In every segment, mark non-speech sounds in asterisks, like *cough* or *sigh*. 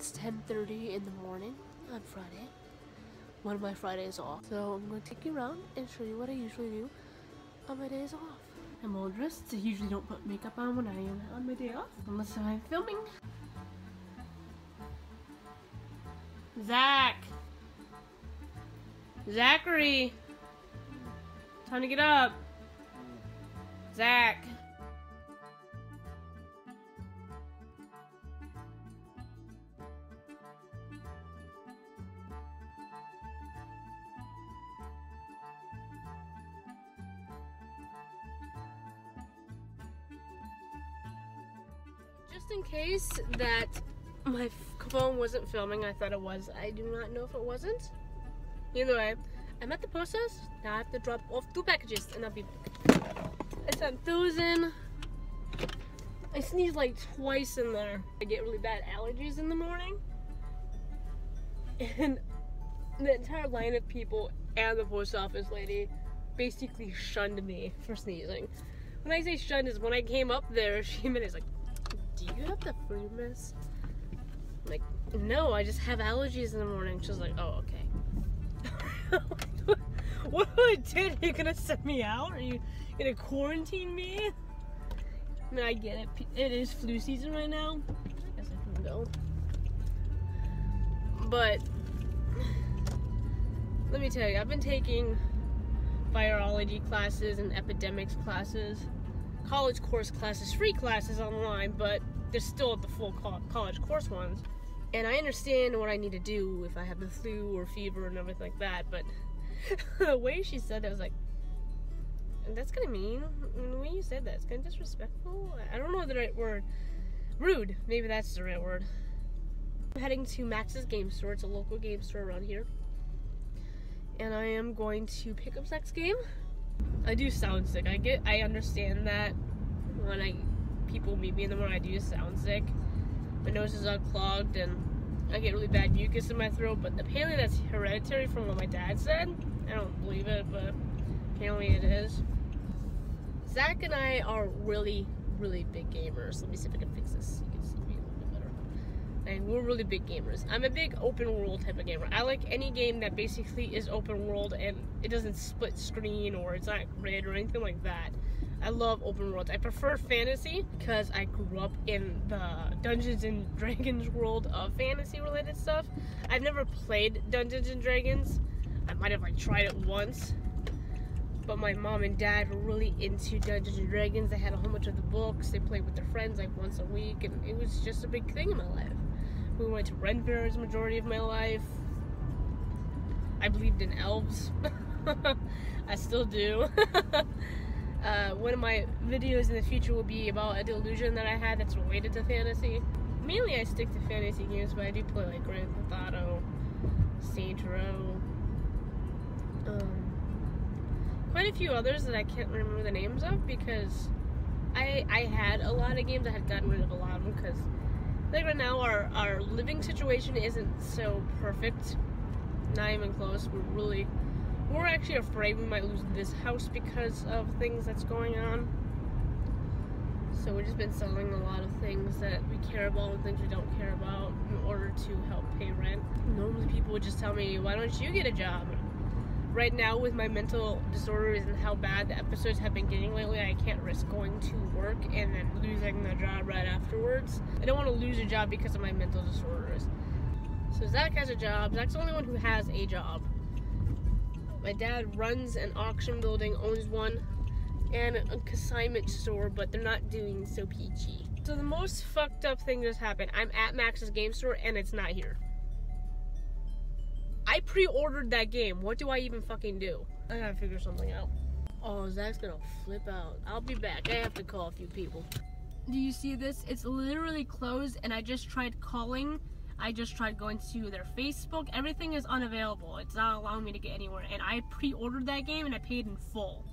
It's 10.30 in the morning on Friday. One of my Fridays off. So I'm going to take you around and show you what I usually do on my days off. I'm all dressed. I usually don't put makeup on when I am on my day off. Unless I'm filming. Zach! Zachary! Time to get up. Zach. Just in case that my phone wasn't filming, I thought it was. I do not know if it wasn't. Either way, I'm at the post office. Now I have to drop off two packages and I'll be back. I sent those in. I sneeze like twice in there. I get really bad allergies in the morning. And the entire line of people and the post office lady basically shunned me for sneezing. When I say shunned is when I came up there, *laughs* she is like, do you have the flu, miss? I'm like, no, I just have allergies in the morning. She's like, oh, okay. *laughs* what if I did? Are you gonna send me out? Are you gonna quarantine me? I mean, I get it. It is flu season right now. I guess I can go. But let me tell you, I've been taking virology classes and epidemics classes, college course classes, free classes online, but they're still the full college course ones. And I understand what I need to do if I have the flu or fever and everything like that, but *laughs* the way she said that I was like, that's kind of mean. the way you said that, it's kind of disrespectful. I don't know the right word. Rude. Maybe that's the right word. I'm heading to Max's game store. It's a local game store around here. And I am going to pick up Zach's game. I do sound sick. I get, I understand that when I people meet me in the morning, I do sound sick. My nose is unclogged and I get really bad mucus in my throat, but apparently that's hereditary from what my dad said. I don't believe it, but apparently it is. Zach and I are really, really big gamers. Let me see if I can fix this. You can see me a little bit better. And we're really big gamers. I'm a big open world type of gamer. I like any game that basically is open world and it doesn't split screen or it's not grid or anything like that. I love open worlds. I prefer fantasy because I grew up in the Dungeons and *laughs* Dragons world of fantasy related stuff. I've never played Dungeons and Dragons. I might have like tried it once but my mom and dad were really into Dungeons and Dragons. They had a whole bunch of the books. They played with their friends like once a week, and it was just a big thing in my life. We went to Ren Fairs majority of my life. I believed in elves. *laughs* I still do. *laughs* uh, one of my videos in the future will be about a delusion that I had that's related to fantasy. Mainly I stick to fantasy games, but I do play like Grand Theft Auto, Row, um, quite a few others that I can't remember the names of because I I had a lot of games. I had gotten rid of a lot of them because like right now our our living situation isn't so perfect. Not even close. We're really we're actually afraid we might lose this house because of things that's going on. So we've just been selling a lot of things that we care about and things we don't care about in order to help pay rent. Normally people would just tell me, why don't you get a job? Right now with my mental disorders and how bad the episodes have been getting lately, I can't risk going to work and then losing the job right afterwards. I don't want to lose a job because of my mental disorders. So Zach has a job. Zach's the only one who has a job. My dad runs an auction building, owns one, and a consignment store, but they're not doing so peachy. So the most fucked up thing just happened. I'm at Max's game store and it's not here. I pre-ordered that game. What do I even fucking do? I gotta figure something out. Oh, Zach's gonna flip out. I'll be back. I have to call a few people. Do you see this? It's literally closed and I just tried calling. I just tried going to their Facebook. Everything is unavailable. It's not allowing me to get anywhere. And I pre-ordered that game and I paid in full.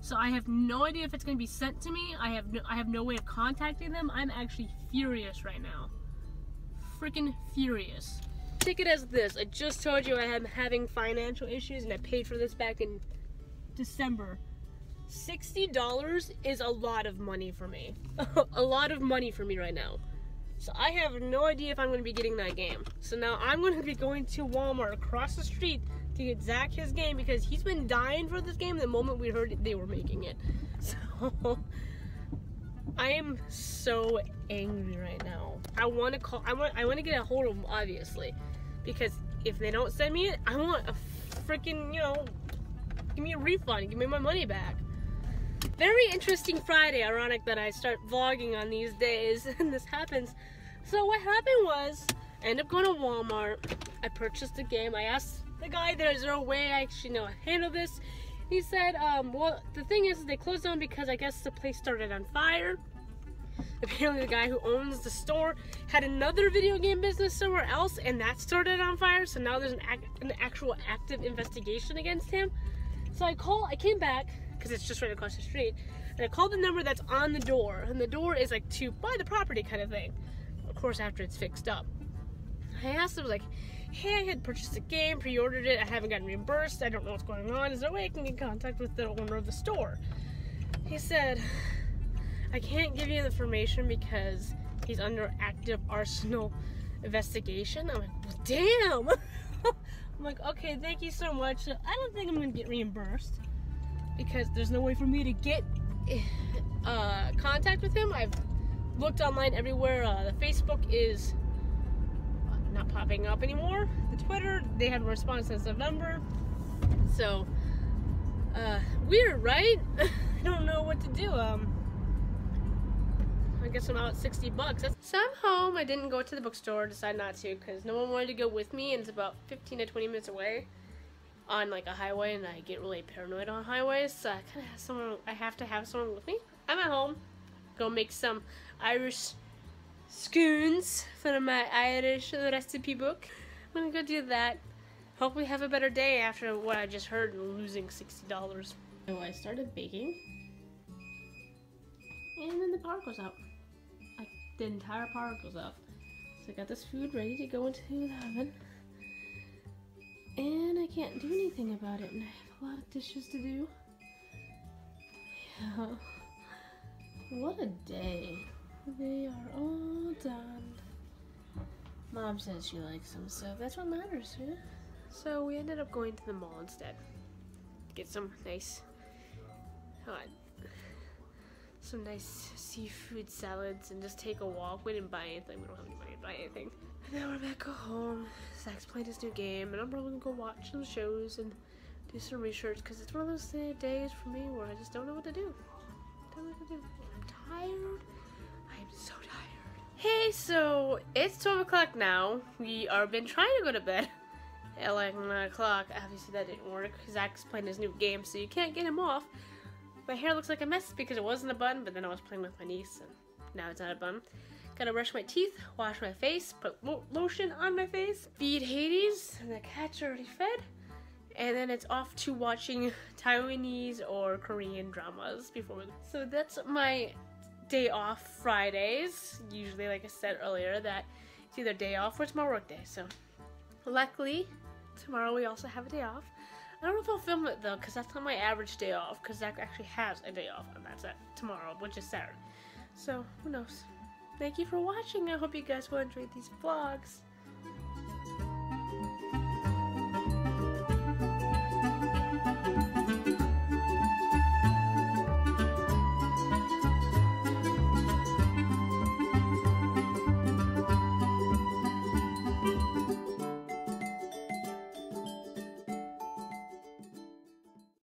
So I have no idea if it's going to be sent to me. I have no, I have no way of contacting them. I'm actually furious right now. Freaking furious take it as this. I just told you I am having financial issues and I paid for this back in December. $60 is a lot of money for me. *laughs* a lot of money for me right now. So I have no idea if I'm going to be getting that game. So now I'm going to be going to Walmart across the street to get Zach his game because he's been dying for this game the moment we heard they were making it. *laughs* So I am so angry right now. I want to call. I want. I want to get a hold of them, obviously, because if they don't send me it, I want a freaking you know, give me a refund, give me my money back. Very interesting Friday. Ironic that I start vlogging on these days *laughs* and this happens. So what happened was, I ended up going to Walmart. I purchased the game. I asked the guy, "There's no way I actually know how to handle this." He said, um, well, the thing is, they closed down because I guess the place started on fire. Apparently, the guy who owns the store had another video game business somewhere else, and that started on fire. So now there's an, an actual active investigation against him. So I call, I came back because it's just right across the street, and I called the number that's on the door, and the door is like to buy the property kind of thing. Of course, after it's fixed up. I asked him like, hey, I had purchased a game, pre-ordered it, I haven't gotten reimbursed, I don't know what's going on, is there a way I can get in contact with the owner of the store? He said, I can't give you the information because he's under active arsenal investigation. I'm like, well, damn! *laughs* I'm like, okay, thank you so much. I don't think I'm gonna get reimbursed because there's no way for me to get uh, contact with him. I've looked online everywhere. Uh, the Facebook is not popping up anymore. The Twitter, they haven't responded since November. So, uh, weird, right? *laughs* I don't know what to do. Um, I guess I'm out 60 bucks. So I'm home. I didn't go to the bookstore, decided not to, because no one wanted to go with me, and it's about 15 to 20 minutes away on like a highway, and I get really paranoid on highways, so I kind of have someone, I have to have someone with me. I'm at home. Go make some Irish scones from my Irish recipe book. I'm gonna go do that. Hopefully have a better day after what I just heard losing $60. So I started baking. And then the power goes out. Like the entire power goes out. So I got this food ready to go into the oven. And I can't do anything about it and I have a lot of dishes to do. *laughs* Yeah. What a day. They are all done. Mom says she likes them, so that's what matters, yeah? So we ended up going to the mall instead. Get some nice, uh, some nice seafood salads and just take a walk. We didn't buy anything. We don't have any money to buy anything. And now we're back home. Zach's playing his new game, and I'm probably gonna go watch some shows and do some research because it's one of those days for me where I just don't know what to do. Don't know what to do. I'm tired. So it's 12 o'clock now. We are been trying to go to bed *laughs* at like 9 o'clock. Obviously that didn't work. Zach's playing his new game, so you can't get him off. My hair looks like a mess because it wasn't a bun, but then I was playing with my niece, and now it's not a bun. Gotta brush my teeth, wash my face, put lo lotion on my face, feed Hades, and the cat's already fed. And then it's off to watching *laughs* Taiwanese or Korean dramas before. So that's my day off Fridays. Usually, like I said earlier, that it's either day off or my work day. So, luckily, tomorrow we also have a day off. I don't know if I'll film it though, because that's not my average day off, because Zach actually has a day off, and that's it tomorrow, which is Saturday. So, who knows? Thank you for watching. I hope you guys will enjoy these vlogs.